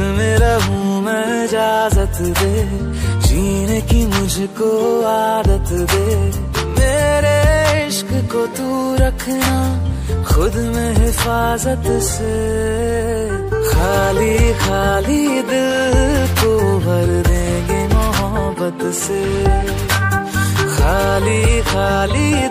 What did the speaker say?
तुझमें रहूँ मैं इजाज़त दे। जीने की मुझको आदत दे। मेरे इश्क को तू रखना खुद में हिफाजत से। खाली खाली दिल को भर देंगे मोहब्बत से। खाली खाली